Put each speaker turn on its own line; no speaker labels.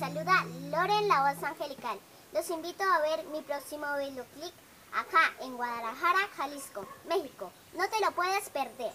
saluda Loren La Voz Angelical. Los invito a ver mi próximo video videoclip acá en Guadalajara, Jalisco, México. No te lo puedes perder.